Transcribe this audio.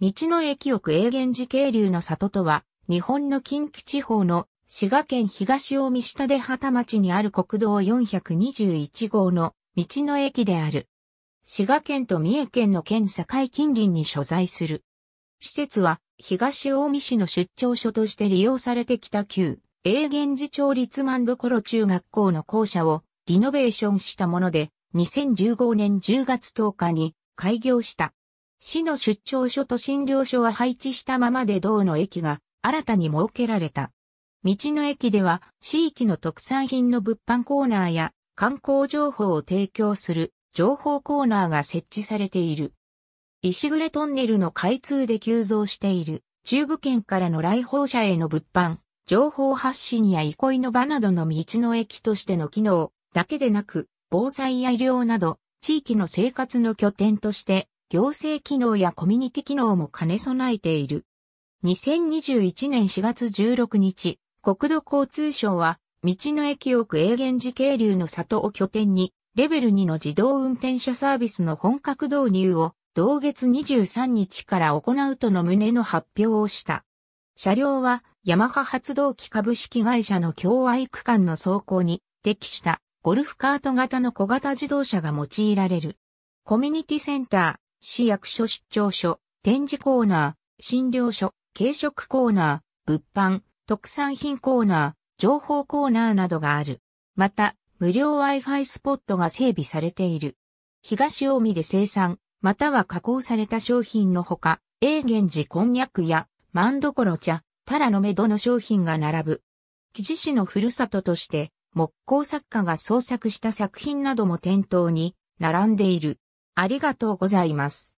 道の駅奥永源寺渓流の里とは、日本の近畿地方の滋賀県東近江下出畑町にある国道421号の道の駅である。滋賀県と三重県の県境近隣に所在する。施設は東近江市の出張所として利用されてきた旧永源寺町立万所中学校の校舎をリノベーションしたもので2015年10月10日に開業した。市の出張所と診療所は配置したままで道の駅が新たに設けられた。道の駅では地域の特産品の物販コーナーや観光情報を提供する情報コーナーが設置されている。石暮トンネルの開通で急増している中部圏からの来訪者への物販、情報発信や憩いの場などの道の駅としての機能だけでなく、防災や医療など地域の生活の拠点として行政機能やコミュニティ機能も兼ね備えている。2021年4月16日、国土交通省は、道の駅奥永源寺渓流の里を拠点に、レベル2の自動運転車サービスの本格導入を、同月23日から行うとの旨の発表をした。車両は、ヤマハ発動機株式会社の共愛区間の走行に適したゴルフカート型の小型自動車が用いられる。コミュニティセンター、市役所出張所、展示コーナー、診療所、軽食コーナー、物販、特産品コーナー、情報コーナーなどがある。また、無料 Wi-Fi スポットが整備されている。東近江で生産、または加工された商品のほか、永源寺こんにゃくや、万所茶、タラのメドの商品が並ぶ。記事市のふるさととして、木工作家が創作した作品なども店頭に並んでいる。ありがとうございます。